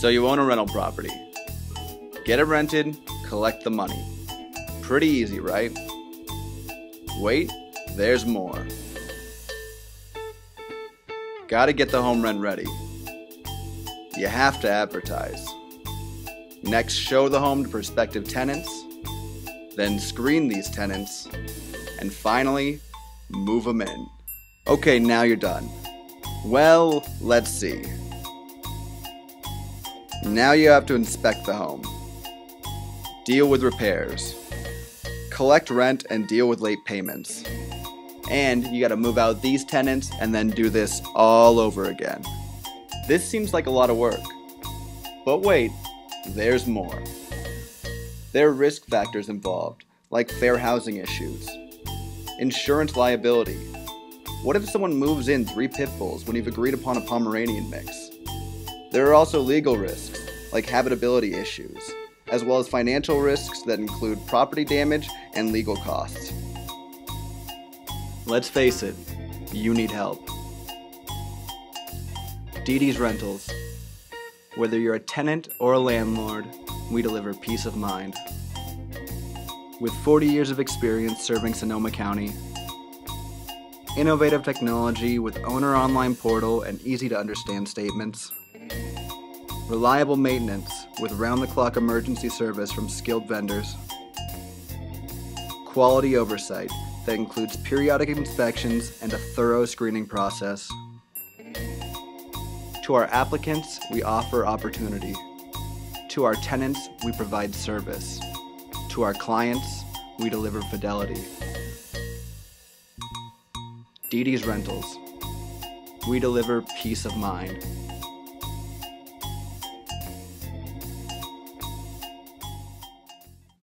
So you own a rental property. Get it rented, collect the money. Pretty easy, right? Wait, there's more. Gotta get the home rent ready. You have to advertise. Next, show the home to prospective tenants, then screen these tenants, and finally, move them in. Okay, now you're done. Well, let's see. Now you have to inspect the home, deal with repairs, collect rent, and deal with late payments. And you gotta move out these tenants and then do this all over again. This seems like a lot of work. But wait, there's more. There are risk factors involved, like fair housing issues, insurance liability. What if someone moves in three pit bulls when you've agreed upon a Pomeranian mix? There are also legal risks, like habitability issues, as well as financial risks that include property damage and legal costs. Let's face it, you need help. DeDe's Rentals. Whether you're a tenant or a landlord, we deliver peace of mind. With 40 years of experience serving Sonoma County, innovative technology with owner online portal and easy to understand statements, reliable maintenance with round the clock emergency service from skilled vendors, quality oversight that includes periodic inspections and a thorough screening process. To our applicants, we offer opportunity. To our tenants, we provide service. To our clients, we deliver fidelity. DeDe's Rentals. We deliver peace of mind.